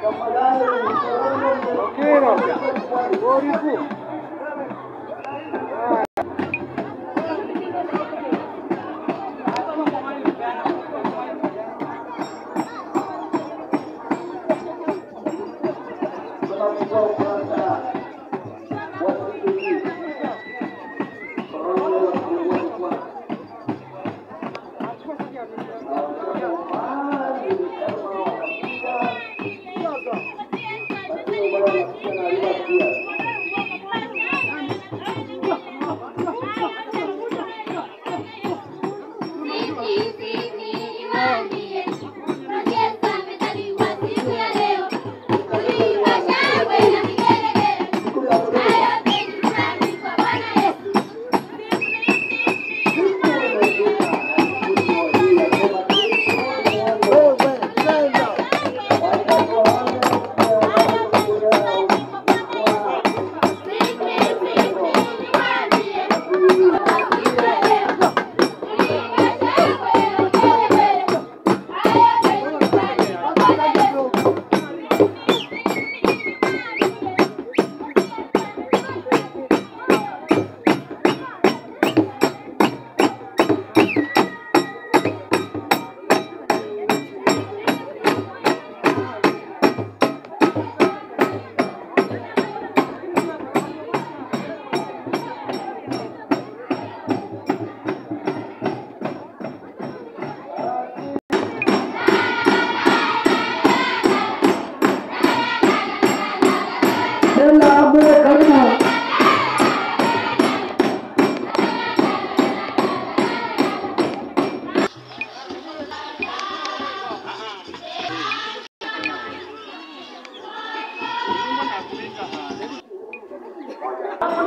Campanale, Rocchino, Borico.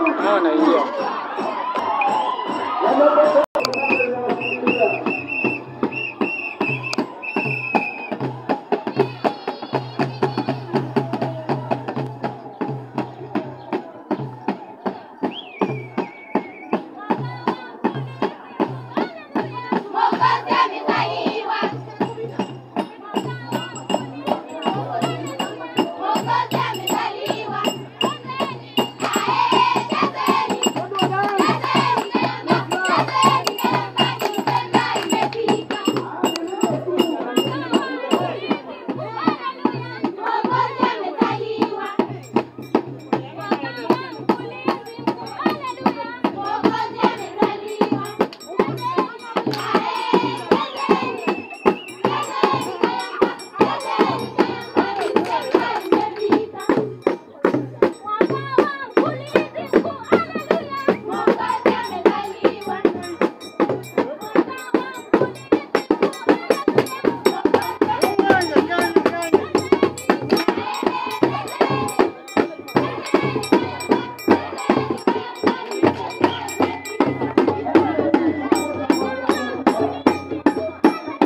Ah, no, yeah.